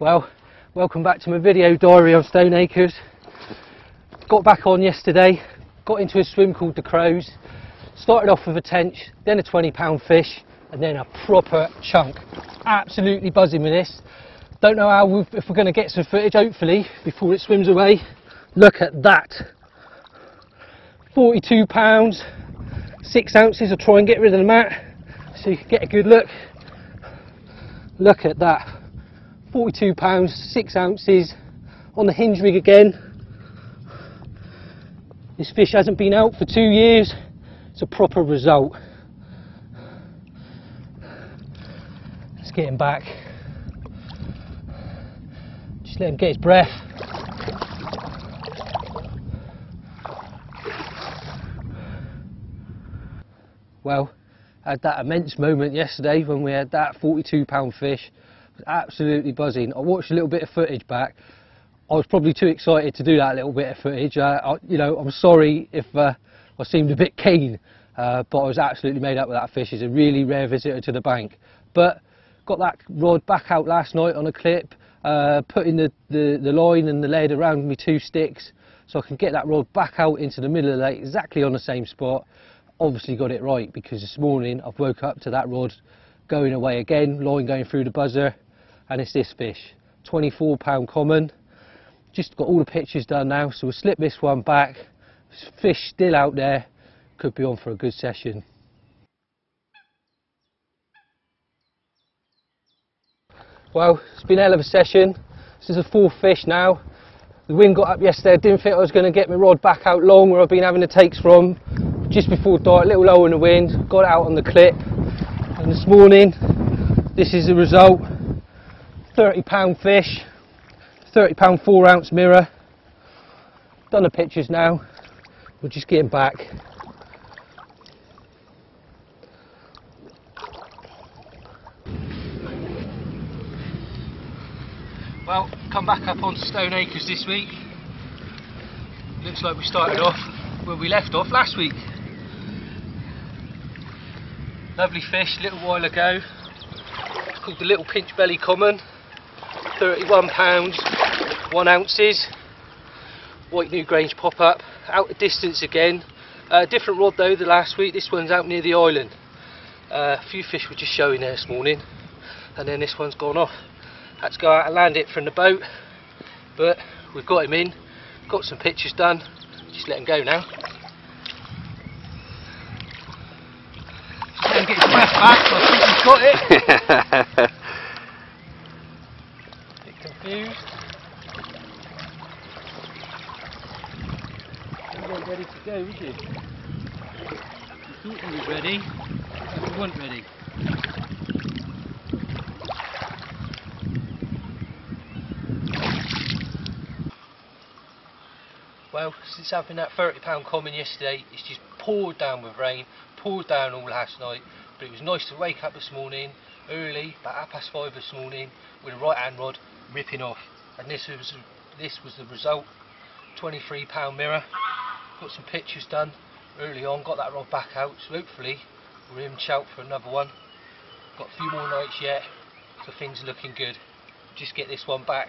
Well, welcome back to my video diary on Stone Acres. Got back on yesterday, got into a swim called the Crows, started off with a tench, then a 20 pound fish, and then a proper chunk. Absolutely buzzing with this. Don't know how if we're going to get some footage, hopefully, before it swims away. Look at that. 42 pounds, six ounces. I'll try and get rid of the mat so you can get a good look. Look at that. 42 pounds, six ounces on the hinge rig again. This fish hasn't been out for two years. It's a proper result. Let's get him back. Just let him get his breath. Well, had that immense moment yesterday when we had that 42 pound fish. Absolutely buzzing. I watched a little bit of footage back. I was probably too excited to do that little bit of footage. Uh, I, you know, I'm sorry if uh, I seemed a bit keen, uh, but I was absolutely made up with that fish. He's a really rare visitor to the bank. But got that rod back out last night on a clip, uh, putting the, the, the line and the lead around me two sticks so I can get that rod back out into the middle of the lake exactly on the same spot obviously got it right because this morning I've woke up to that rod going away again, line going through the buzzer, and it's this fish, 24 pound common. Just got all the pictures done now, so we'll slip this one back. Fish still out there, could be on for a good session. Well, it's been a hell of a session. This is a fourth fish now. The wind got up yesterday, I didn't think I was going to get my rod back out long where I've been having the takes from just before dark, a little low in the wind, got out on the clip, and this morning, this is the result. 30 pound fish, 30 pound 4 ounce mirror. Done the pictures now, we're just getting back. Well, come back up onto Stone Acres this week. Looks like we started off where we left off last week. Lovely fish, a little while ago. It's called the Little Pinch Belly Common. 31 pounds, 1 ounces. White Newgrange pop up. Out of distance again. Uh, different rod though the last week. This one's out near the island. Uh, a few fish were just showing there this morning. And then this one's gone off. Had to go out and land it from the boat. But we've got him in. Got some pictures done. Just let him go now. So I think he's got it. Bit confused. You weren't ready to go, was you? You thought you was ready, but you weren't ready. Well, since having that £30 common yesterday, it's just poured down with rain poured down all last night, but it was nice to wake up this morning early, about half past five this morning, with a right hand rod ripping off. And this was this was the result. 23 pound mirror. Got some pictures done early on, got that rod back out, so hopefully we're in shout for another one. Got a few more nights yet, so things are looking good. Just get this one back.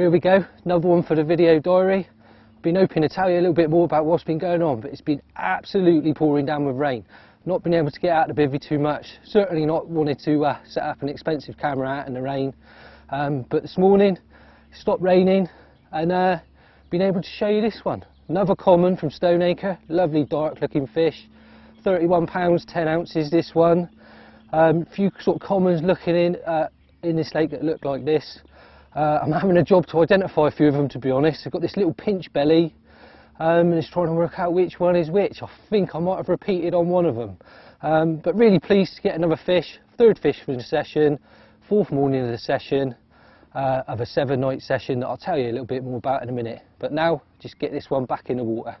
Here we go, another one for the video diary. Been hoping to tell you a little bit more about what's been going on, but it's been absolutely pouring down with rain. Not been able to get out of the bivvy too much, certainly not wanted to uh, set up an expensive camera out in the rain. Um, but this morning, stopped raining and uh, been able to show you this one. Another common from Stoneacre, lovely dark looking fish. 31 pounds, 10 ounces this one. A um, few sort of commons looking in, uh, in this lake that look like this. Uh, I'm having a job to identify a few of them to be honest. I've got this little pinch belly um, and it's trying to work out which one is which. I think I might have repeated on one of them. Um, but really pleased to get another fish, third fish for the session, fourth morning of the session uh, of a seven night session that I'll tell you a little bit more about in a minute. But now, just get this one back in the water.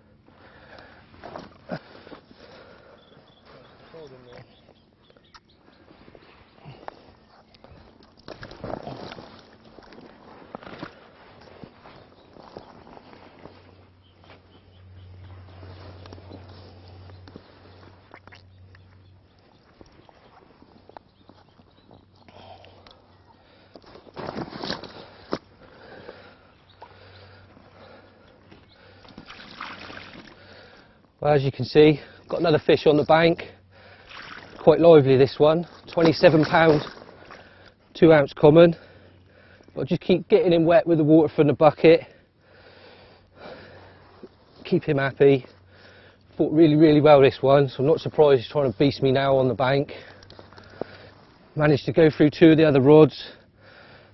Well, as you can see, got another fish on the bank. Quite lively this one, 27 pound, two ounce common. But just keep getting him wet with the water from the bucket. Keep him happy. Fought really, really well this one, so I'm not surprised he's trying to beast me now on the bank. Managed to go through two of the other rods.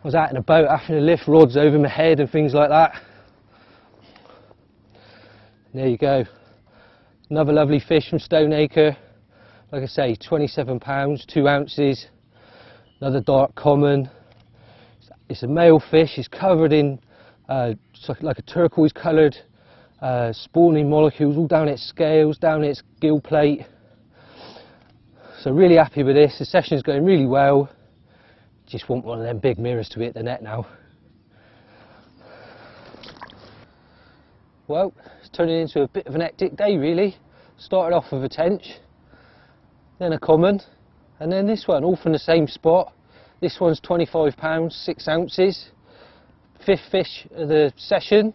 I was out in a boat having to lift rods over my head and things like that. there you go. Another lovely fish from Stoneacre. Like I say, 27 pounds, two ounces. Another dark common. It's a male fish. It's covered in uh, like a turquoise coloured uh, spawning molecules all down its scales, down its gill plate. So really happy with this. The session's going really well. Just want one of them big mirrors to be hit the net now. Well, it's turning into a bit of an hectic day really. Started off with a tench, then a common, and then this one, all from the same spot. This one's 25 pounds, six ounces. Fifth fish of the session.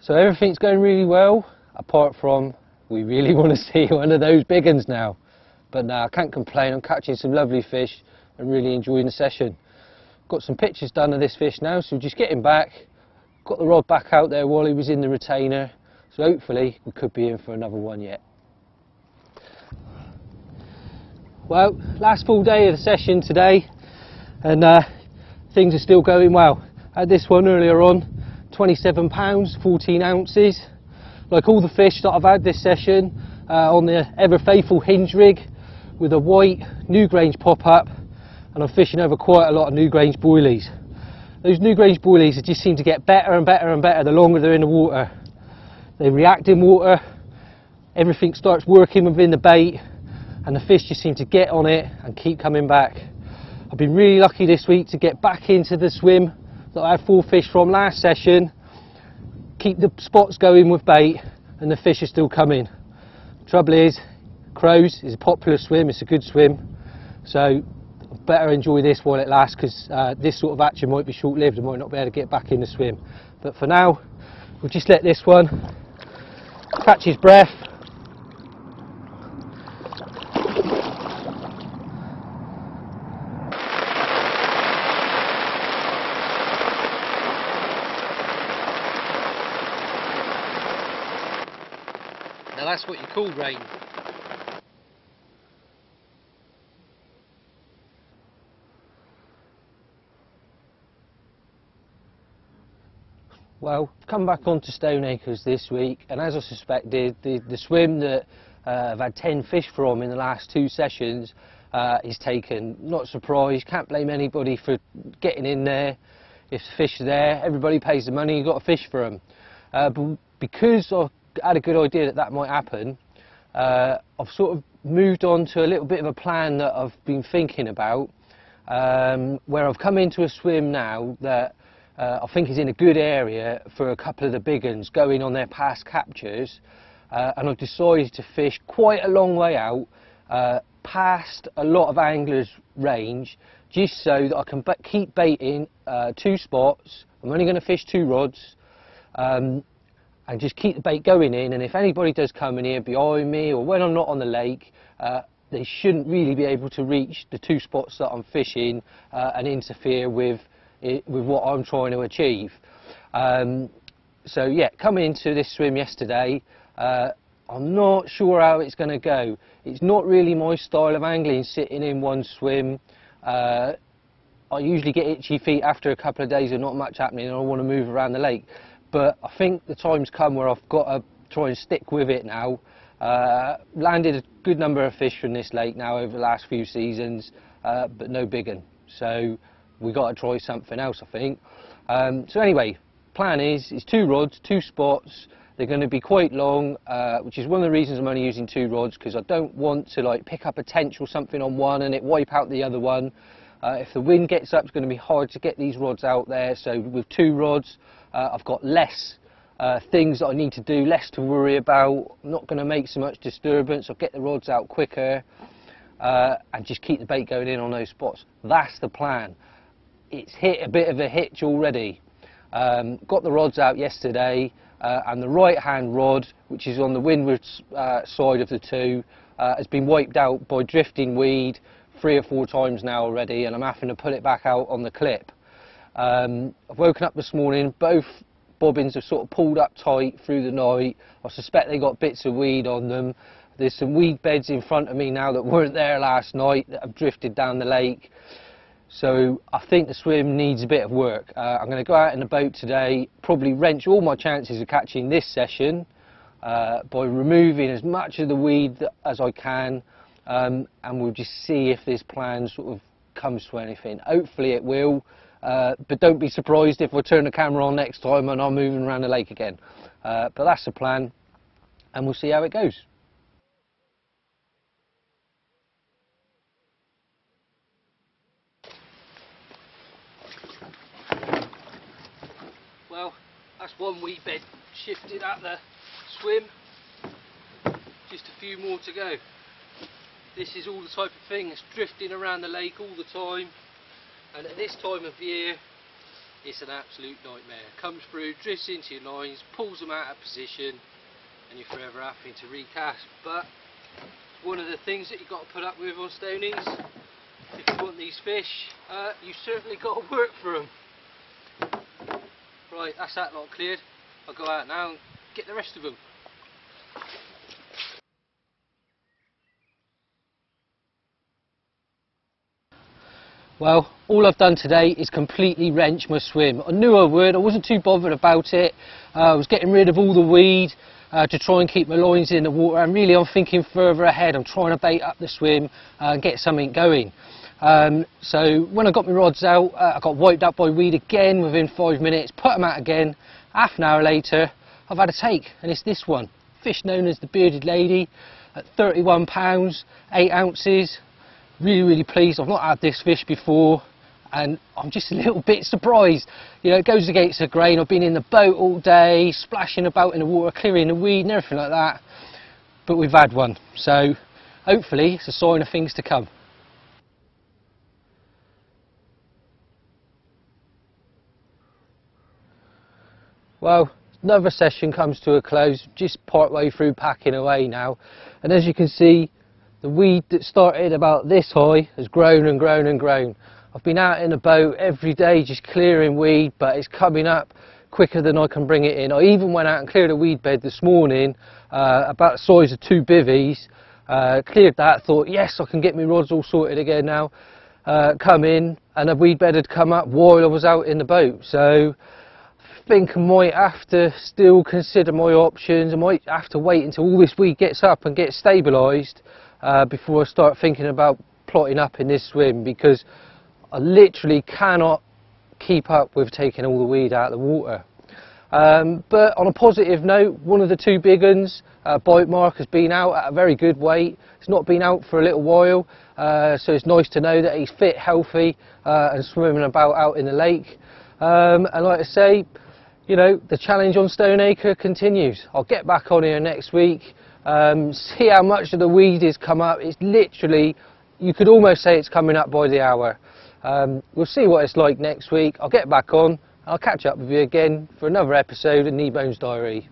So everything's going really well, apart from we really want to see one of those big ones now. But now I can't complain, I'm catching some lovely fish and really enjoying the session. Got some pictures done of this fish now, so just getting back, got the rod back out there while he was in the retainer, so hopefully we could be in for another one yet. Well, last full day of the session today, and uh, things are still going well. Had this one earlier on, 27 pounds, 14 ounces. Like all the fish that I've had this session, uh, on the ever faithful hinge rig with a white Newgrange pop-up, and I'm fishing over quite a lot of Newgrange boilies. Those Newgrange boilies just seem to get better and better and better the longer they're in the water. They react in water, everything starts working within the bait, and the fish just seem to get on it and keep coming back. I've been really lucky this week to get back into the swim that I had four fish from last session, keep the spots going with bait, and the fish are still coming. Trouble is, Crows is a popular swim, it's a good swim, so better enjoy this while it lasts because uh, this sort of action might be short-lived and might not be able to get back in the swim. But for now, we'll just let this one catch his breath. Now that's what you call rain. Well, come back onto Stone Acres this week, and as I suspected, the, the swim that uh, I've had 10 fish from in the last two sessions uh, is taken. Not surprised, can't blame anybody for getting in there. If the fish are there, everybody pays the money, you've got to fish for them. Uh, but because I had a good idea that that might happen, uh, I've sort of moved on to a little bit of a plan that I've been thinking about, um, where I've come into a swim now that uh, I think is in a good area for a couple of the big ones going on their past captures. Uh, and I've decided to fish quite a long way out uh, past a lot of anglers range just so that I can keep baiting uh, two spots. I'm only going to fish two rods um, and just keep the bait going in. And if anybody does come in here behind me or when I'm not on the lake uh, they shouldn't really be able to reach the two spots that I'm fishing uh, and interfere with it, with what I'm trying to achieve. Um, so yeah, coming into this swim yesterday, uh, I'm not sure how it's going to go. It's not really my style of angling, sitting in one swim. Uh, I usually get itchy feet after a couple of days of not much happening and I want to move around the lake. But I think the time's come where I've got to try and stick with it now. Uh, landed a good number of fish from this lake now over the last few seasons, uh, but no big one. So we got to try something else, I think. Um, so anyway, plan is, is two rods, two spots. They're going to be quite long, uh, which is one of the reasons I'm only using two rods because I don't want to like pick up a tench or something on one and it wipe out the other one. Uh, if the wind gets up, it's going to be hard to get these rods out there. So with two rods, uh, I've got less uh, things that I need to do, less to worry about. I'm not going to make so much disturbance. I'll get the rods out quicker uh, and just keep the bait going in on those spots. That's the plan. It's hit a bit of a hitch already. Um, got the rods out yesterday uh, and the right hand rod, which is on the windward uh, side of the two, uh, has been wiped out by drifting weed three or four times now already and I'm having to pull it back out on the clip. Um, I've woken up this morning, both bobbins have sort of pulled up tight through the night. I suspect they got bits of weed on them. There's some weed beds in front of me now that weren't there last night that have drifted down the lake. So I think the swim needs a bit of work. Uh, I'm going to go out in the boat today, probably wrench all my chances of catching this session uh, by removing as much of the weed as I can um, and we'll just see if this plan sort of comes to anything. Hopefully it will, uh, but don't be surprised if I turn the camera on next time and I'm moving around the lake again. Uh, but that's the plan and we'll see how it goes. Well, that's one wee bed shifted at the swim. Just a few more to go. This is all the type of thing that's drifting around the lake all the time. And at this time of year, it's an absolute nightmare. Comes through, drifts into your lines, pulls them out of position, and you're forever having to recast. But one of the things that you've got to put up with on Stonies, if you want these fish, uh, you certainly got to work for them. Right, that's that lot cleared. I'll go out now and get the rest of them. Well, all I've done today is completely wrench my swim. I knew I would, I wasn't too bothered about it. Uh, I was getting rid of all the weed uh, to try and keep my loins in the water and really I'm thinking further ahead. I'm trying to bait up the swim uh, and get something going. Um, so when I got my rods out, uh, I got wiped out by weed again within five minutes, put them out again. Half an hour later, I've had a take and it's this one. Fish known as the Bearded Lady at 31 pounds, 8 ounces, really really pleased. I've not had this fish before and I'm just a little bit surprised. You know it goes against the grain. I've been in the boat all day splashing about in the water clearing the weed and everything like that. But we've had one. So hopefully it's a sign of things to come well another session comes to a close just part way through packing away now and as you can see the weed that started about this high has grown and grown and grown. I've been out in a boat every day just clearing weed, but it's coming up quicker than I can bring it in. I even went out and cleared a weed bed this morning, uh, about the size of two bivvies. Uh, cleared that, thought, yes, I can get my rods all sorted again now. Uh, come in, and a weed bed had come up while I was out in the boat. So think I might have to still consider my options. I might have to wait until all this weed gets up and gets stabilised uh, before I start thinking about plotting up in this swim because I literally cannot keep up with taking all the weed out of the water. Um, but on a positive note, one of the two big ones, uh, Bite Mark, has been out at a very good weight. It's not been out for a little while, uh, so it's nice to know that he's fit, healthy, uh, and swimming about out in the lake. Um, and like I say, you know, the challenge on Stoneacre continues. I'll get back on here next week um, see how much of the weed has come up. It's literally, you could almost say it's coming up by the hour. Um, we'll see what it's like next week. I'll get back on. I'll catch up with you again for another episode of Kneebones Diary.